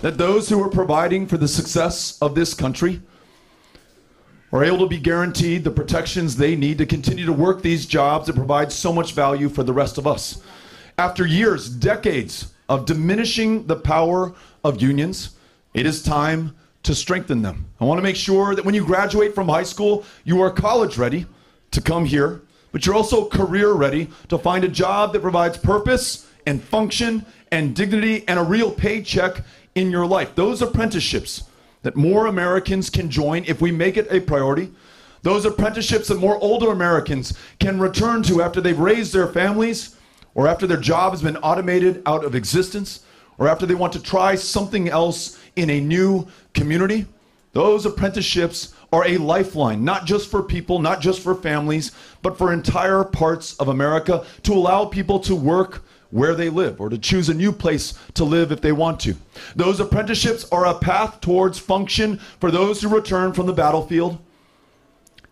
that those who are providing for the success of this country are able to be guaranteed the protections they need to continue to work these jobs that provide so much value for the rest of us. After years, decades of diminishing the power of unions, it is time to strengthen them. I want to make sure that when you graduate from high school, you are college ready to come here, but you're also career ready to find a job that provides purpose and function and dignity and a real paycheck in your life. Those apprenticeships that more Americans can join if we make it a priority. Those apprenticeships that more older Americans can return to after they've raised their families or after their job has been automated out of existence or after they want to try something else in a new community. Those apprenticeships are a lifeline, not just for people, not just for families, but for entire parts of America to allow people to work where they live or to choose a new place to live if they want to. Those apprenticeships are a path towards function for those who return from the battlefield.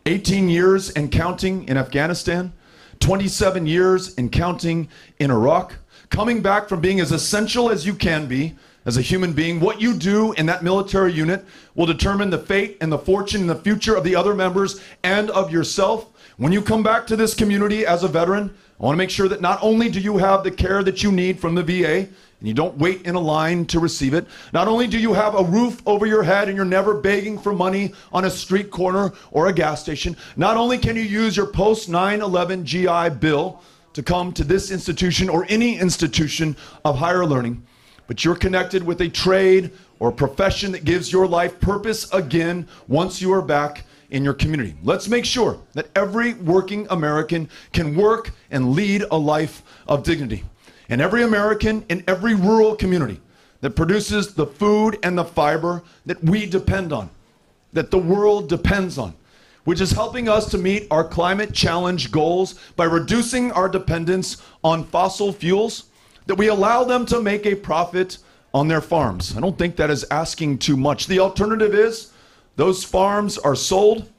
18 years and counting in Afghanistan, 27 years and counting in Iraq, coming back from being as essential as you can be as a human being. What you do in that military unit will determine the fate and the fortune and the future of the other members and of yourself. When you come back to this community as a veteran, I want to make sure that not only do you have the care that you need from the VA, and you don't wait in a line to receive it. Not only do you have a roof over your head and you're never begging for money on a street corner or a gas station, not only can you use your post 9 11 GI Bill to come to this institution or any institution of higher learning, but you're connected with a trade or profession that gives your life purpose again once you are back in your community. Let's make sure that every working American can work and lead a life of dignity. And every American in every rural community that produces the food and the fiber that we depend on, that the world depends on, which is helping us to meet our climate challenge goals by reducing our dependence on fossil fuels, that we allow them to make a profit on their farms. I don't think that is asking too much. The alternative is those farms are sold,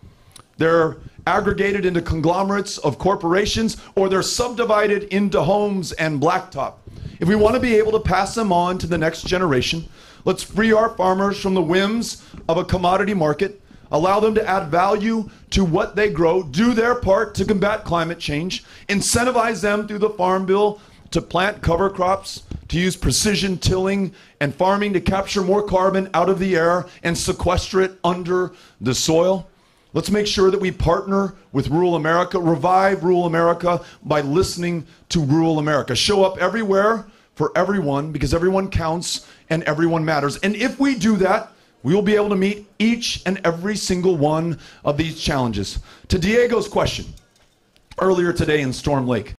they're aggregated into conglomerates of corporations, or they're subdivided into homes and blacktop. If we want to be able to pass them on to the next generation, let's free our farmers from the whims of a commodity market, allow them to add value to what they grow, do their part to combat climate change, incentivize them through the Farm Bill to plant cover crops, to use precision tilling and farming to capture more carbon out of the air and sequester it under the soil. Let's make sure that we partner with rural America, revive rural America by listening to rural America. Show up everywhere for everyone because everyone counts and everyone matters. And if we do that, we will be able to meet each and every single one of these challenges. To Diego's question earlier today in Storm Lake,